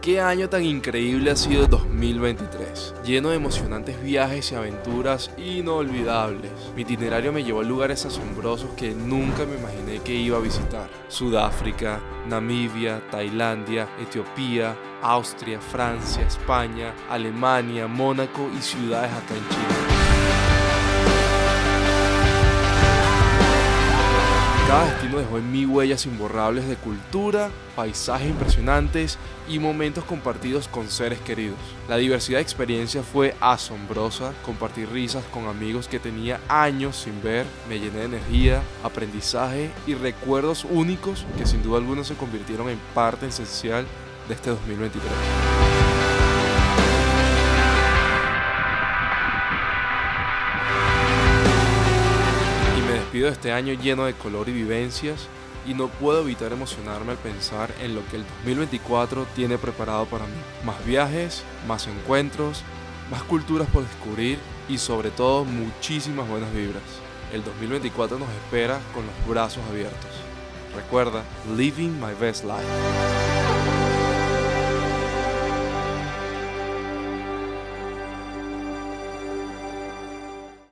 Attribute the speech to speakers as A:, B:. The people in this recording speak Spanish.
A: Qué año tan increíble ha sido 2023, lleno de emocionantes viajes y aventuras inolvidables. Mi itinerario me llevó a lugares asombrosos que nunca me imaginé que iba a visitar. Sudáfrica, Namibia, Tailandia, Etiopía, Austria, Francia, España, Alemania, Mónaco y ciudades acá en Chile. Cada destino dejó en mí huellas imborrables de cultura, paisajes impresionantes y momentos compartidos con seres queridos. La diversidad de experiencias fue asombrosa, compartir risas con amigos que tenía años sin ver, me llené de energía, aprendizaje y recuerdos únicos que sin duda alguna se convirtieron en parte esencial de este 2023. Despido de este año lleno de color y vivencias y no puedo evitar emocionarme al pensar en lo que el 2024 tiene preparado para mí. Más viajes, más encuentros, más culturas por descubrir y sobre todo muchísimas buenas vibras. El 2024 nos espera con los brazos abiertos. Recuerda, living my best life.